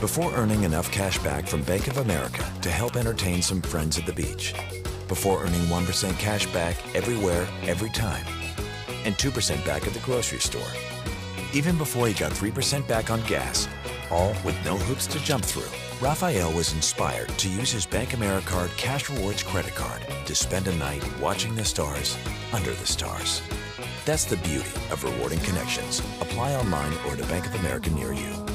Before earning enough cash back from Bank of America to help entertain some friends at the beach. Before earning 1% cash back everywhere, every time. And 2% back at the grocery store. Even before he got 3% back on gas. All with no hoops to jump through. Raphael was inspired to use his BankAmericard Cash Rewards credit card to spend a night watching the stars under the stars. That's the beauty of rewarding connections. Apply online or at a Bank of America near you.